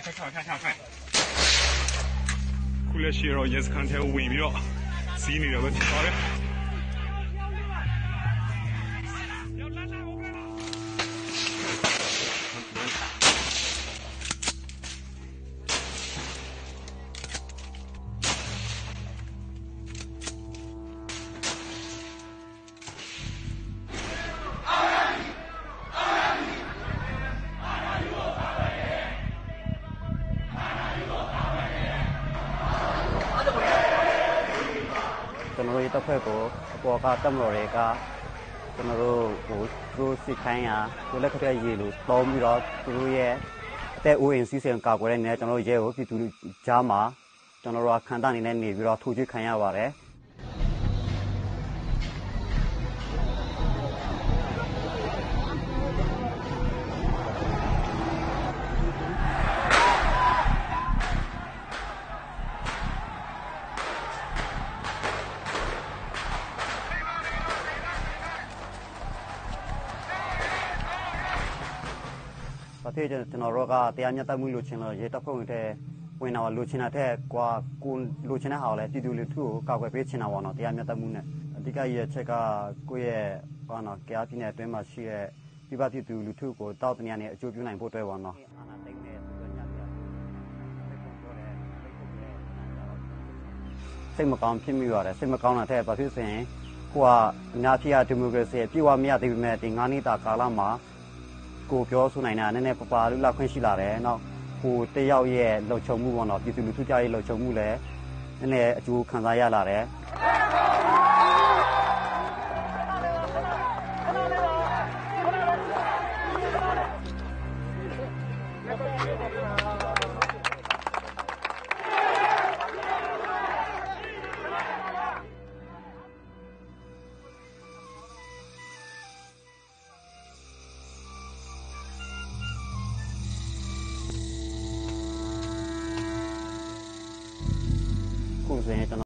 快快快快快快！过来，先让叶子，心里那个挺好的。 တယ်။ကျွန်တော်တို့ရဲ့တပ်ဖွဲ့ကိုအပေါ်ကတပ်မတော်တွေကကျွန်တော်တို့ဟိုသူတို့စစ်ခိုင်းရာကိုလက်ခရက်ရေလို့တောင်းပြီးတော့သူတို့ရဲ့အသက်အိုးအိမ်စီးစိမ်ကာကွယ်တဲ့နေနဲ့ကျွန်တော်တို့ရဲကိုပြည်သူလူကြားမှာကျွန်တော်တို့ကခံတပ်အနေနဲ့နေပြီးတော့ထိုးချွေးခံရပါတယ်။ ဘာဖြစ်ကျွန်တော်တို့ကတရားမျှတမှုလိုချင်လို့ရေတပ်ဖွဲ့ဝင်တဲ့ဝင်တော့လိုချင်တာတဲ့ကွာကိုလိုချင်တဲ့ဟာကိုလည်းပြည်သူလူထုကိုကောက်ွယ်ပေးချင်တာပေါ့နော်တရားမျှတမှုနဲ့အဓိကရည်ချက်ကကိုယ့်ရဲ့ဘာနော်ကြားပြည်နယ်အတွင်းမှာရှိတဲ့ပြပပြည်သူလူထုကိုတောက်တနေရနဲ့အကျိုးပြုနိုင်ဖို့အတွက်ပေါ့နော်စိတ်မကောင်းဖြစ်မိပါတယ်စိတ်မကောင်းတာတဲ့ဘာဖြစ်ဆိုရင်ကိုကအများကြီးဒီမိုကရေစီပြေဝမရသေးပေမဲ့ဒီ9နှစ်တာကာလမှာ ကိုပြောဆိုနိုင်တာနည်းနည်းပပလူလာခွင့်ရှိလာတယ်။နောက်ကိုတယောက်ရဲ့လှုပ်ချုံမှုပေါ့နော်ပြည်သူလူထုကြားရဲ့လှုပ်ချုံမှုလည်းနည်းနည်းအကျိုးခံစားရလာတယ်။ gente